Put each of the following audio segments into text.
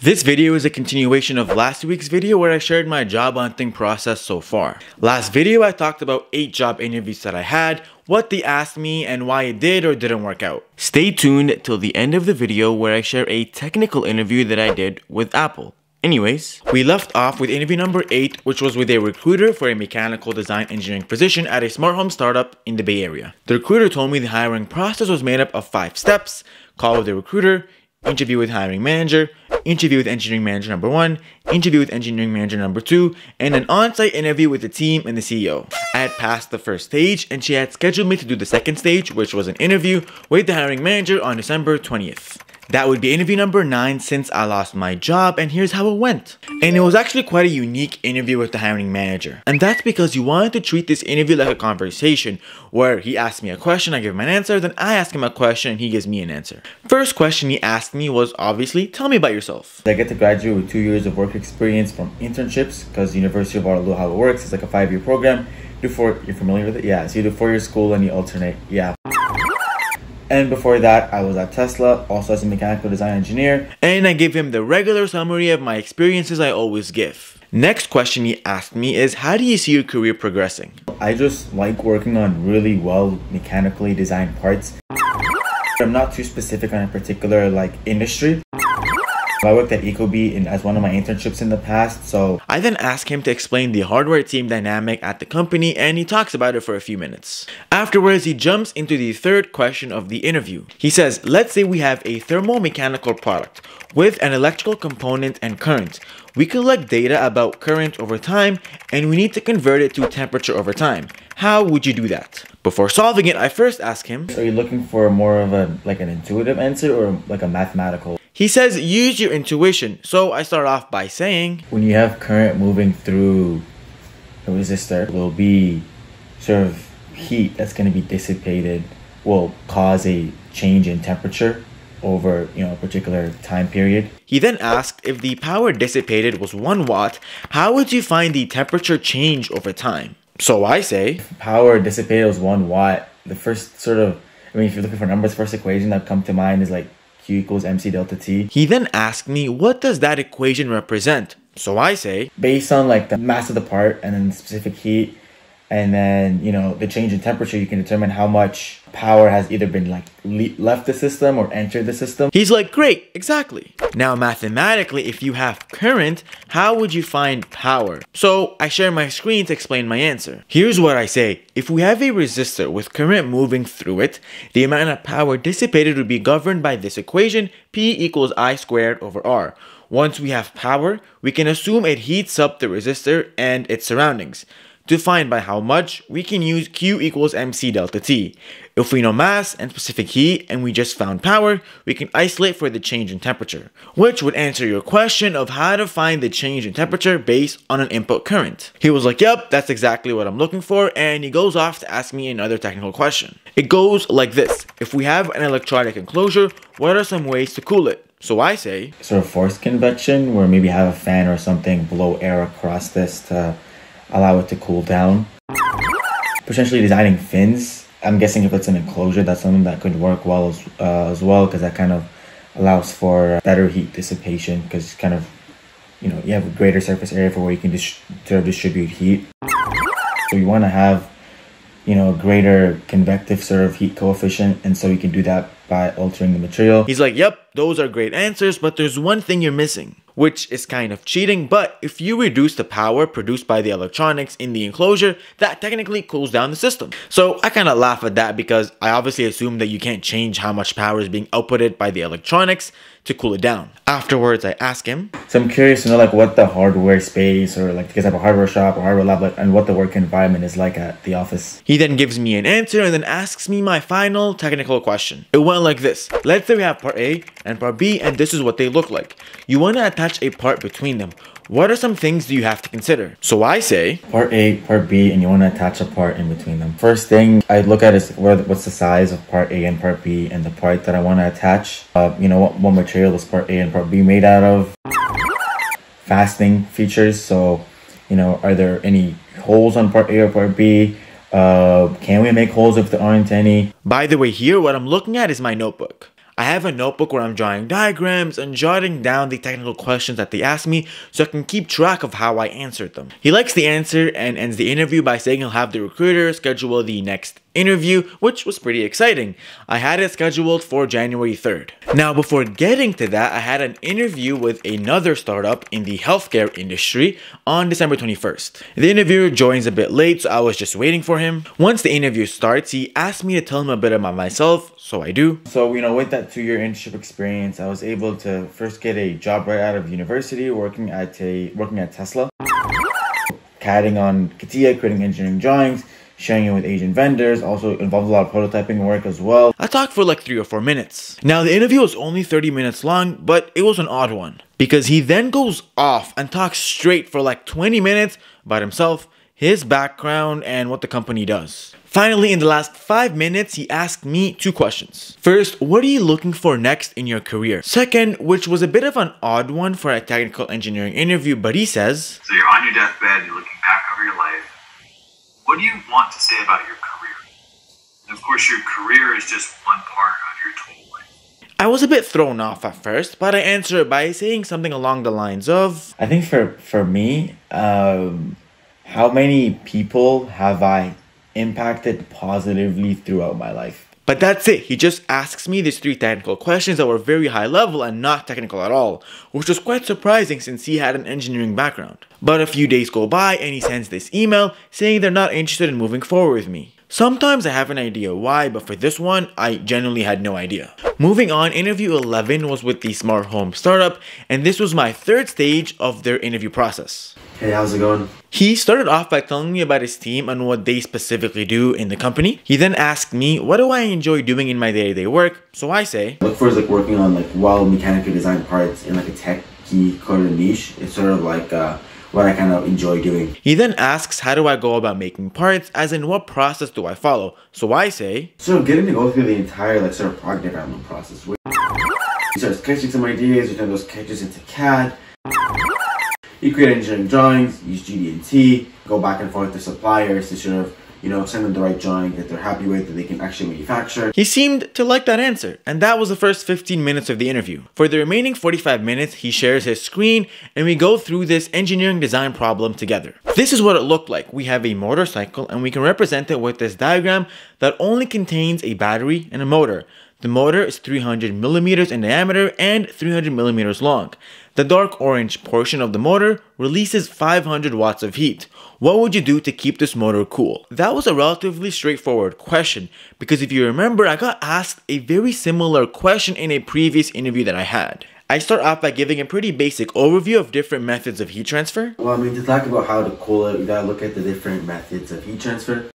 This video is a continuation of last week's video where I shared my job hunting process so far. Last video I talked about 8 job interviews that I had, what they asked me, and why it did or didn't work out. Stay tuned till the end of the video where I share a technical interview that I did with Apple. Anyways, we left off with interview number 8 which was with a recruiter for a mechanical design engineering position at a smart home startup in the Bay Area. The recruiter told me the hiring process was made up of 5 steps, call with the recruiter, interview with hiring manager, interview with engineering manager number one, interview with engineering manager number two, and an on-site interview with the team and the CEO. I had passed the first stage and she had scheduled me to do the second stage, which was an interview with the hiring manager on December 20th. That would be interview number 9 since I lost my job and here's how it went. And it was actually quite a unique interview with the hiring manager. And that's because you wanted to treat this interview like a conversation where he asked me a question, I give him an answer, then I ask him a question and he gives me an answer. First question he asked me was obviously, tell me about yourself. I get to graduate with two years of work experience from internships because University of Waterloo, how it works, it's like a five-year program. Do four, you're familiar with it? Yeah, so you do four-year school and you alternate. Yeah. And before that, I was at Tesla, also as a mechanical design engineer. And I give him the regular summary of my experiences I always give. Next question he asked me is how do you see your career progressing? I just like working on really well mechanically designed parts. I'm not too specific on a particular like industry. I worked at Ecobee in, as one of my internships in the past, so... I then ask him to explain the hardware team dynamic at the company and he talks about it for a few minutes. Afterwards, he jumps into the third question of the interview. He says, let's say we have a thermomechanical product with an electrical component and current. We collect data about current over time and we need to convert it to temperature over time. How would you do that? Before solving it, I first ask him, Are you looking for more of a like an intuitive answer or like a mathematical? He says use your intuition. So I start off by saying, When you have current moving through a resistor, will be sort of heat that's going to be dissipated will cause a change in temperature over you know a particular time period. He then asked if the power dissipated was 1 watt, how would you find the temperature change over time? So I say, power dissipated was 1 watt. The first sort of, I mean, if you're looking for numbers, first equation that come to mind is like Q equals mc delta t. He then asked me, what does that equation represent? So I say, based on like the mass of the part and then the specific heat, and then you know the change in temperature you can determine how much power has either been like left the system or entered the system. He's like great exactly. Now mathematically if you have current how would you find power? So i share my screen to explain my answer. Here's what i say. If we have a resistor with current moving through it the amount of power dissipated would be governed by this equation p equals i squared over r. Once we have power, we can assume it heats up the resistor and its surroundings. To find by how much, we can use Q equals mc delta T. If we know mass and specific heat and we just found power, we can isolate for the change in temperature, which would answer your question of how to find the change in temperature based on an input current. He was like, yep, that's exactly what I'm looking for, and he goes off to ask me another technical question. It goes like this. If we have an electronic enclosure, what are some ways to cool it? So I say, sort of forced convection, where maybe have a fan or something blow air across this to allow it to cool down. Potentially designing fins. I'm guessing if it's an enclosure, that's something that could work well as, uh, as well because that kind of allows for better heat dissipation because kind of, you know, you have a greater surface area for where you can dis- of distribute heat. So you want to have, you know, a greater convective sort of heat coefficient and so you can do that by altering the material. He's like, yep, those are great answers, but there's one thing you're missing which is kind of cheating, but if you reduce the power produced by the electronics in the enclosure, that technically cools down the system. So I kind of laugh at that because I obviously assume that you can't change how much power is being outputted by the electronics to cool it down. Afterwards, I ask him. So I'm curious to know like what the hardware space or like because I have a hardware shop or hardware lab like, and what the work environment is like at the office. He then gives me an answer and then asks me my final technical question. It went like this. Let's say we have part A and part B and this is what they look like. You want to attach a part between them. What are some things do you have to consider? So I say part A, part B, and you want to attach a part in between them. First thing I look at is what's the size of part A and part B and the part that I want to attach. Uh, you know, what, what material is part A and part B made out of? Fastening features. So, you know, are there any holes on part A or part B? Uh, can we make holes if there aren't any? By the way, here what I'm looking at is my notebook. I have a notebook where I'm drawing diagrams and jotting down the technical questions that they ask me so I can keep track of how I answered them. He likes the answer and ends the interview by saying he'll have the recruiter schedule the next interview, which was pretty exciting. I had it scheduled for January 3rd. Now, before getting to that, I had an interview with another startup in the healthcare industry on December 21st. The interviewer joins a bit late, so I was just waiting for him. Once the interview starts, he asked me to tell him a bit about myself, so I do. So, you know, with that two year internship experience, I was able to first get a job right out of university working at a working at Tesla. CADing on CATIA, creating engineering drawings, sharing it with Asian vendors, also involved a lot of prototyping work as well. I talked for like 3 or 4 minutes. Now the interview was only 30 minutes long, but it was an odd one. Because he then goes off and talks straight for like 20 minutes about himself, his background, and what the company does. Finally, in the last 5 minutes, he asked me two questions. First, what are you looking for next in your career? Second, which was a bit of an odd one for a technical engineering interview, but he says, So you're on your deathbed, you're looking back over your life, what do you want to say about your career? And of course, your career is just one part of your total life. I was a bit thrown off at first, but I answered by saying something along the lines of I think for for me, um, how many people have I impacted positively throughout my life? But that's it. He just asks me these three technical questions that were very high level and not technical at all, which was quite surprising since he had an engineering background. But a few days go by and he sends this email saying they're not interested in moving forward with me. Sometimes I have an idea why, but for this one, I genuinely had no idea. Moving on, interview 11 was with the smart home startup, and this was my third stage of their interview process. Hey, how's it going? He started off by telling me about his team and what they specifically do in the company. He then asked me, what do I enjoy doing in my day-to-day work? So I say, Look for is like working on like well mechanically designed parts in like a techy kind of niche. It's sort of like uh, what I kind of enjoy doing. he then asks, how do I go about making parts? As in, what process do I follow? So I say, So getting to go through the entire like sort of product development process. You start sketching some ideas, you turn those sketches into CAD. You create engineering drawings, use GD&T, go back and forth to suppliers to sort of, you know, send them the right drawing that they're happy with that they can actually manufacture. He seemed to like that answer, and that was the first 15 minutes of the interview. For the remaining 45 minutes, he shares his screen and we go through this engineering design problem together. This is what it looked like. We have a motorcycle and we can represent it with this diagram that only contains a battery and a motor. The motor is 300 millimeters in diameter and 300 millimeters long. The dark orange portion of the motor releases 500 watts of heat. What would you do to keep this motor cool? That was a relatively straightforward question because if you remember, I got asked a very similar question in a previous interview that I had. I start off by giving a pretty basic overview of different methods of heat transfer. Well, I mean, to talk about how to cool it, you gotta look at the different methods of heat transfer.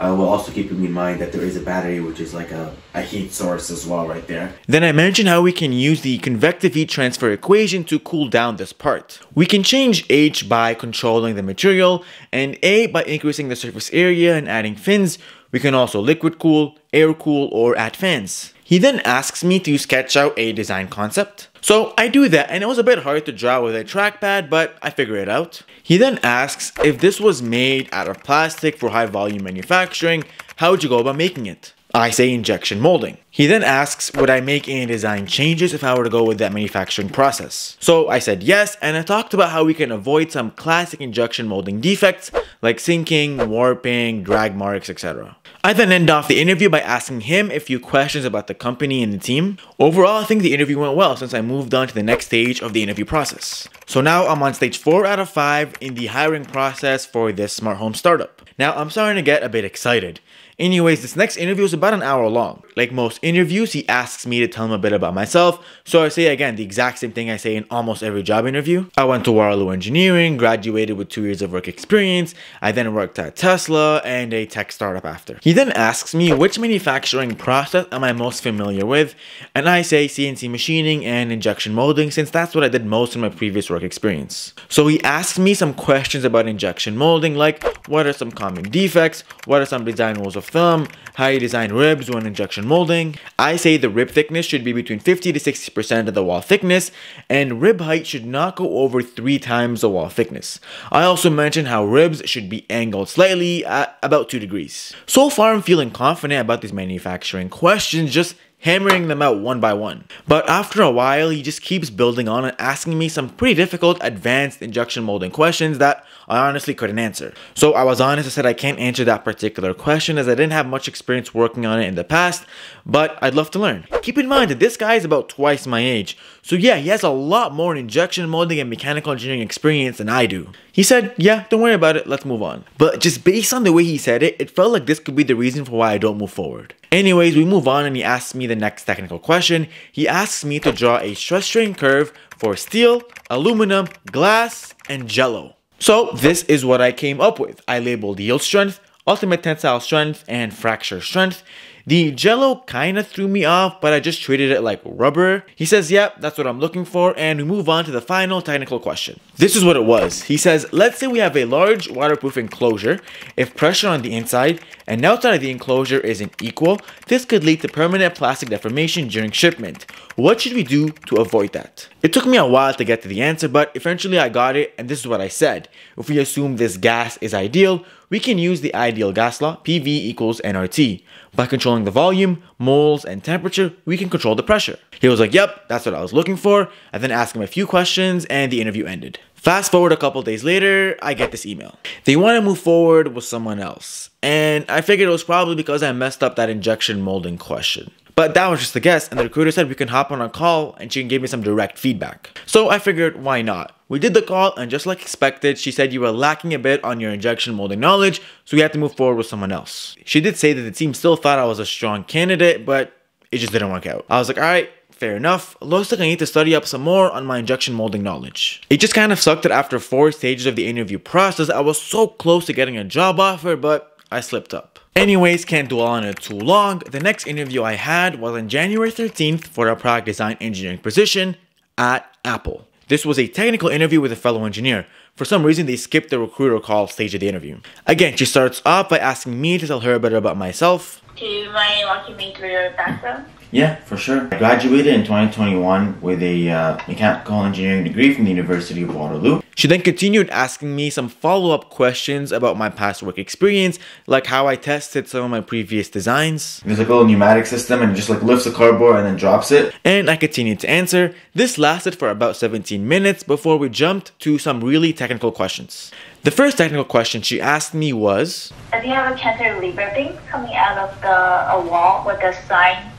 Uh, I will also keep in mind that there is a battery, which is like a, a heat source as well, right there. Then I mentioned how we can use the convective heat transfer equation to cool down this part. We can change H by controlling the material, and A by increasing the surface area and adding fins. We can also liquid cool, air cool, or add fans. He then asks me to sketch out a design concept. So I do that and it was a bit hard to draw with a trackpad, but I figure it out. He then asks if this was made out of plastic for high volume manufacturing, how would you go about making it? I say injection molding. He then asks would I make any design changes if I were to go with that manufacturing process. So I said yes and I talked about how we can avoid some classic injection molding defects like sinking, warping, drag marks, etc. I then end off the interview by asking him a few questions about the company and the team. Overall, I think the interview went well since I moved on to the next stage of the interview process. So now I'm on stage 4 out of 5 in the hiring process for this smart home startup. Now I'm starting to get a bit excited. Anyways, this next interview is about an hour long. Like most interviews, he asks me to tell him a bit about myself, so I say again the exact same thing I say in almost every job interview. I went to Waterloo Engineering, graduated with two years of work experience, I then worked at Tesla and a tech startup after. He then asks me which manufacturing process am I most familiar with, and I say CNC machining and injection molding since that's what I did most in my previous work experience. So he asks me some questions about injection molding like what are some common defects, what are some design rules of thumb, how you design ribs when injection molding. I say the rib thickness should be between 50 to 60% of the wall thickness, and rib height should not go over three times the wall thickness. I also mention how ribs should be angled slightly at about 2 degrees. So far I'm feeling confident about these manufacturing questions, just hammering them out one by one. But after a while, he just keeps building on and asking me some pretty difficult advanced injection molding questions that I honestly couldn't answer. So I was honest, I said I can't answer that particular question as I didn't have much experience working on it in the past, but I'd love to learn. Keep in mind that this guy is about twice my age, so yeah, he has a lot more injection molding and mechanical engineering experience than I do. He said, yeah, don't worry about it, let's move on. But just based on the way he said it, it felt like this could be the reason for why I don't move forward. Anyways, we move on and he asks me the next technical question. He asks me to draw a stress strain curve for steel, aluminum, glass, and jello. So this is what I came up with. I labeled yield strength, ultimate tensile strength, and fracture strength. The jello kinda threw me off, but I just treated it like rubber. He says, yep, that's what I'm looking for, and we move on to the final technical question. This is what it was. He says, let's say we have a large waterproof enclosure. If pressure on the inside and outside of the enclosure isn't equal, this could lead to permanent plastic deformation during shipment. What should we do to avoid that? It took me a while to get to the answer, but eventually I got it, and this is what I said. If we assume this gas is ideal, we can use the ideal gas law, PV equals nRT. By controlling the volume, moles, and temperature, we can control the pressure. He was like, yep, that's what I was looking for. I then asked him a few questions, and the interview ended. Fast forward a couple days later, I get this email. They want to move forward with someone else. And I figured it was probably because I messed up that injection molding question. But that was just a guess, and the recruiter said we can hop on a call and she can give me some direct feedback. So I figured, why not? We did the call, and just like expected, she said you were lacking a bit on your injection molding knowledge, so we had to move forward with someone else. She did say that the team still thought I was a strong candidate, but it just didn't work out. I was like, alright, Fair enough. Looks like I need to study up some more on my injection molding knowledge. It just kind of sucked that after four stages of the interview process, I was so close to getting a job offer, but I slipped up. Anyways, can't dwell on it too long. The next interview I had was on January 13th for a product design engineering position at Apple. This was a technical interview with a fellow engineer. For some reason, they skipped the recruiter call stage of the interview. Again, she starts off by asking me to tell her a bit about myself. Do you mind walking me through your background? Yeah, for sure. I graduated in 2021 with a uh, mechanical engineering degree from the University of Waterloo. She then continued asking me some follow up questions about my past work experience, like how I tested some of my previous designs. There's like a little pneumatic system and it just like lifts the cardboard and then drops it. And I continued to answer. This lasted for about 17 minutes before we jumped to some really technical questions. The first technical question she asked me was Do you have a cancer cantilever beam coming out of the a wall with a sign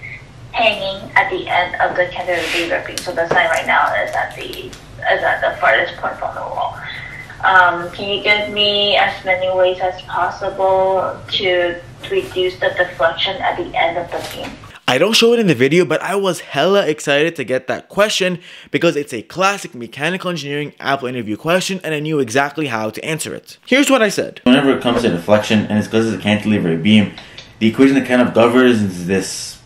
hanging at the end of the cantilever beam. So the sign right now is at the is at the farthest point from the wall. Um, can you give me as many ways as possible to reduce the deflection at the end of the beam? I don't show it in the video, but I was hella excited to get that question because it's a classic mechanical engineering Apple interview question and I knew exactly how to answer it. Here's what I said. Whenever it comes to deflection, and it's because it's a cantilever beam, the equation that kind of governs this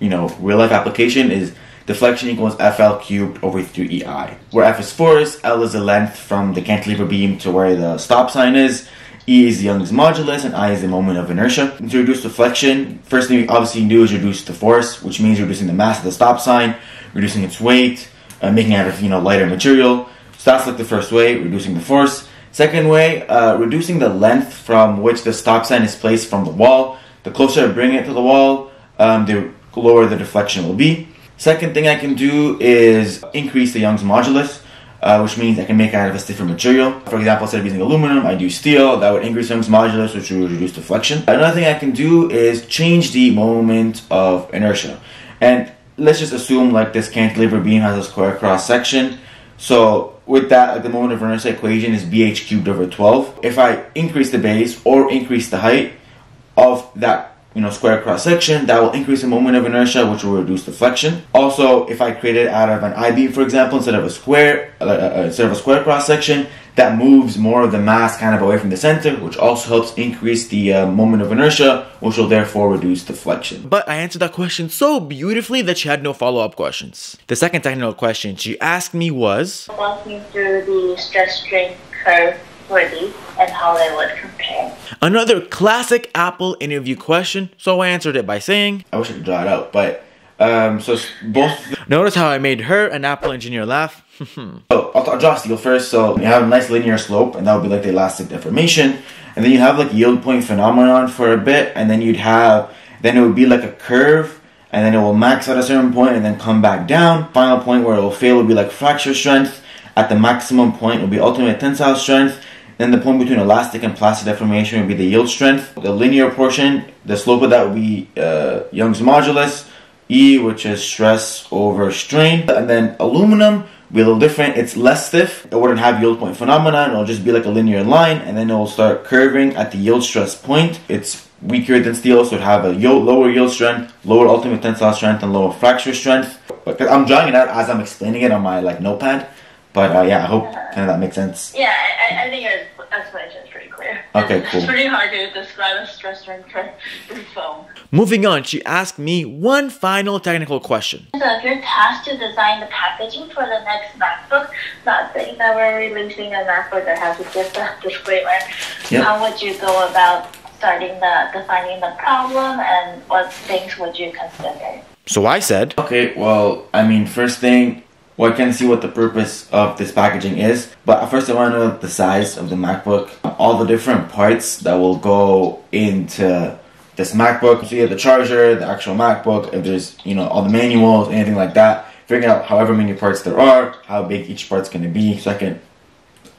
you know, real life application is deflection equals FL cubed over 3EI, where F is force, L is the length from the cantilever beam to where the stop sign is, E is the Young's modulus, and I is the moment of inertia. To reduce deflection, first thing you obviously do is reduce the force, which means reducing the mass of the stop sign, reducing its weight, uh, making it out of you know lighter material. So that's like the first way, reducing the force. Second way, uh, reducing the length from which the stop sign is placed from the wall. The closer I bring it to the wall, um, the lower the deflection will be. Second thing I can do is increase the Young's modulus, uh, which means I can make out of a stiffer material. For example, instead of using aluminum, I do steel. That would increase Young's modulus, which would reduce deflection. Another thing I can do is change the moment of inertia. And let's just assume like this cantilever beam has a square cross section. So with that, like the moment of inertia equation is bh cubed over 12. If I increase the base or increase the height of that you know, square cross section, that will increase the moment of inertia, which will reduce deflection. Also, if I create it out of an I-beam, for example, instead of a square, uh, uh, instead of a square cross section, that moves more of the mass kind of away from the center, which also helps increase the uh, moment of inertia, which will therefore reduce deflection. But I answered that question so beautifully that she had no follow-up questions. The second technical question she asked me was, Walk me through the stress strain curve and how they would compare. Another classic Apple interview question, so I answered it by saying, I wish I could draw it out, but um, so both. Notice how I made her, an Apple engineer, laugh. so I'll, I'll draw steel first. So you have a nice linear slope, and that would be like the elastic deformation, and then you have like yield point phenomenon for a bit, and then you'd have then it would be like a curve and then it will max at a certain point and then come back down. Final point where it will fail will be like fracture strength. At the maximum point it will be ultimate tensile strength. Then the point between elastic and plastic deformation would be the yield strength. The linear portion, the slope of that would be uh, Young's modulus. E, which is stress over strain. And then aluminum be a little different. It's less stiff. It wouldn't have yield point phenomenon. It'll just be like a linear line, and then it will start curving at the yield stress point. It's weaker than steel, so it have a lower yield strength, lower ultimate tensile strength, and lower fracture strength. But I'm drawing it out as I'm explaining it on my like notepad. But uh, yeah, I hope kind of that makes sense. Yeah, I, I think your explanation is pretty clear. Okay, cool. It's pretty hard to describe a stress strength through foam. Moving on, she asked me one final technical question. So if you're tasked to design the packaging for the next MacBook, not saying that we're releasing a MacBook that has just a disclaimer, Yep. how would you go about starting the defining the problem and what things would you consider? So I said, Okay, well, I mean, first thing, well, I can see what the purpose of this packaging is, but first I want to know the size of the MacBook, all the different parts that will go into this MacBook. So you have the charger, the actual MacBook, if there's, you know, all the manuals, anything like that. Figuring out however many parts there are, how big each part's going to be, so I can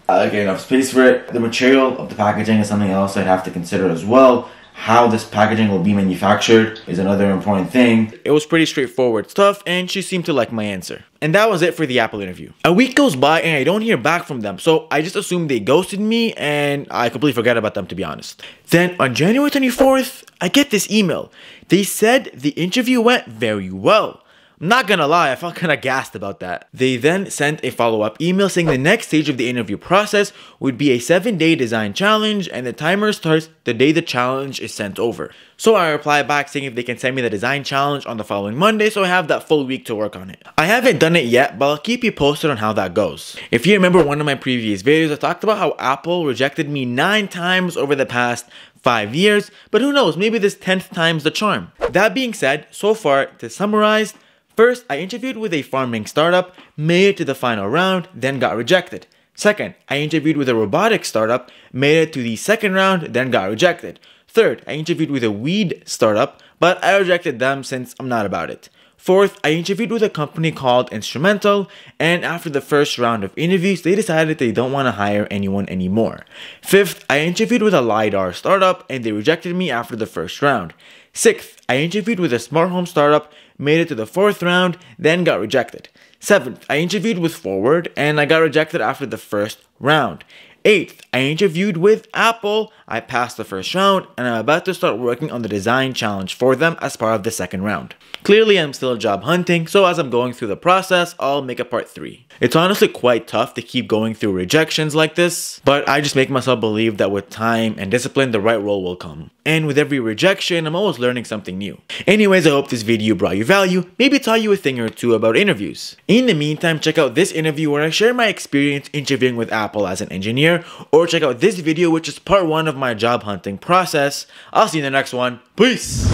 allocate enough space for it. The material of the packaging is something else I'd have to consider as well. How this packaging will be manufactured is another important thing. It was pretty straightforward stuff, and she seemed to like my answer. And that was it for the Apple interview. A week goes by and I don't hear back from them, so I just assumed they ghosted me and I completely forgot about them to be honest. Then on January 24th, I get this email. They said the interview went very well. I'm not gonna lie, I felt kinda gassed about that. They then sent a follow up email saying the next stage of the interview process would be a 7 day design challenge and the timer starts the day the challenge is sent over. So I reply back saying if they can send me the design challenge on the following Monday so I have that full week to work on it. I haven't done it yet, but I'll keep you posted on how that goes. If you remember one of my previous videos, I talked about how Apple rejected me 9 times over the past 5 years, but who knows, maybe this 10th time's the charm. That being said, so far, to summarize, First, I interviewed with a farming startup, made it to the final round, then got rejected. Second, I interviewed with a robotics startup, made it to the second round, then got rejected. Third, I interviewed with a weed startup, but I rejected them since I'm not about it. Fourth, I interviewed with a company called Instrumental, and after the first round of interviews, they decided they don't want to hire anyone anymore. Fifth, I interviewed with a LiDAR startup, and they rejected me after the first round. Sixth, I interviewed with a smart home startup, made it to the fourth round, then got rejected. Seventh, I interviewed with Forward, and I got rejected after the first round. Eighth, I interviewed with Apple. I passed the first round, and I'm about to start working on the design challenge for them as part of the second round. Clearly, I'm still job hunting, so as I'm going through the process, I'll make a part 3. It's honestly quite tough to keep going through rejections like this, but I just make myself believe that with time and discipline, the right role will come. And with every rejection, I'm always learning something new. Anyways, I hope this video brought you value, maybe taught you a thing or two about interviews. In the meantime, check out this interview where I share my experience interviewing with Apple as an engineer, or check out this video which is part 1 of my job hunting process. I'll see you in the next one. Peace!